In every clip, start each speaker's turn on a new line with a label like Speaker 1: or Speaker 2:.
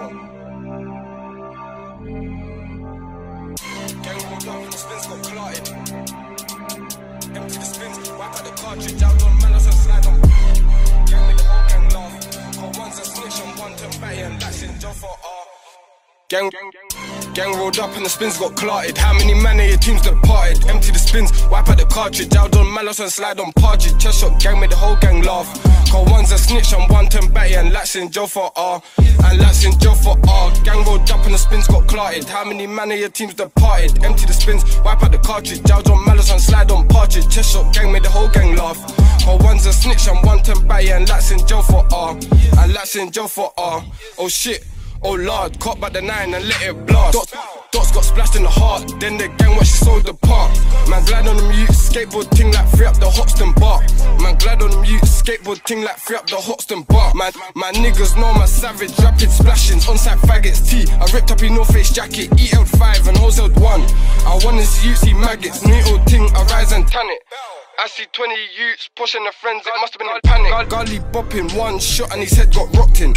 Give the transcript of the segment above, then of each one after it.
Speaker 1: Gang rolled up and the spins got clotted. Empty the spins, wipe out the cartridge, slide on. Gang the whole gang laugh. Got one's a snitch and one and that's in for R. Gang, gang rolled up and the spins got clotted. How many men of your teams departed? Empty the spins, wipe out the cartridge. Out on Malos and slide on partridge. Chest shot gang made the whole gang laugh. Call one's a snitch and one turn batty and lats in jail for R. And lats in jail for R. Gang rolled up and the spins got clotted. How many men of your teams departed? Empty the spins, wipe out the cartridge. Out on Malos and slide on partridge. Chest shot gang made the whole gang laugh. Call one's a snitch and one turn batty and lats in jail for R. And lats in jail for R. Oh shit. Oh lord, caught by the nine and let it blast. Dots, dots got splashed in the heart, then the gang watch she sold the park. Man glad on them youth, skateboard ting like free up the Hoxton bar. Man glad on them youth, skateboard ting like free up the Hoxton bar. Man, my niggas know my savage, rapid splashings, on-side faggots T. I ripped up your North Face jacket, EL 5 and wholesaled 1. I to see you see maggots, old ting, I rise and tan it. I see 20 youths pushing the friends, it must have been a panic. Gully bopping, one shot and his head got rocked in.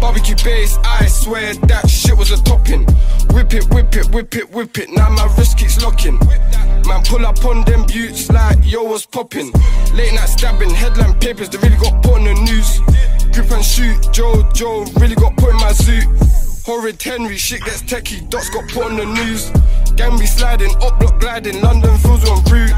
Speaker 1: Barbecue base, I swear that shit was a topping. Whip it, whip it, whip it, whip it. Now my wrist keeps locking. Man, pull up on them buttes like yo was popping. Late night stabbing, headline papers, they really got put on the news. Grip and shoot, Joe, Joe really got put in my suit. Horrid Henry, shit gets techie, dots got put on the news. Gang be sliding, up block gliding, London feels on route.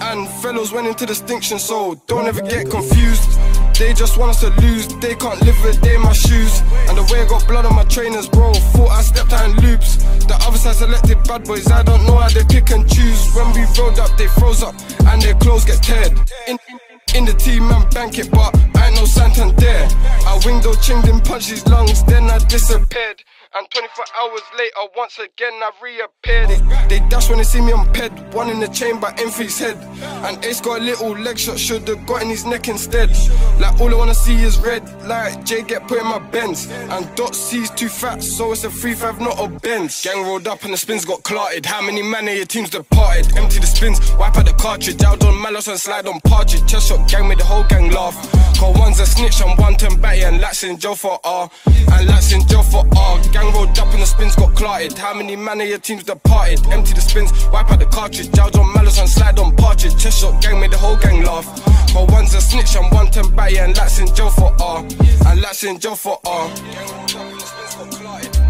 Speaker 1: And fellows went into distinction, so don't ever get confused. They just want us to lose, they can't live a day in my shoes. And the way I got blood on my trainers, bro, thought I stepped out in loops. The other side selected bad boys, I don't know how they pick and choose. When we rolled up, they froze up, and their clothes get teared. In, in the team, man, bank it, but Ain't no Santander. I window chinged and punched his lungs, then I disappeared. And 24 hours later, once again I reappeared. They, they dash when they see me on ped. One in the chain by head. And Ace got a little leg shot, should've got in his neck instead. Like all I wanna see is red. Like Jay get put in my bends. And Dot C's too fat, so it's a 3-5, not a Benz. Gang rolled up and the spins got clotted. How many men of your teams departed? Empty the spins, wipe out the cartridge. Out on Malos and slide on partridge. Chest shot gang made the whole gang laugh. Call one's a snitch and one turn batty and lats in jail for R. And lats in jail for R. Gang rolled up and the spins got clotted. How many man of your teams departed? Empty the spins, wipe out the cartridge. Jowls on Malos and slide on partridge. Chest shot gang made the whole gang laugh. But one's a snitch and one turn batty and lats in jail for R. And lats in jail for R. Gang the spins got.